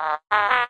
Uh-huh.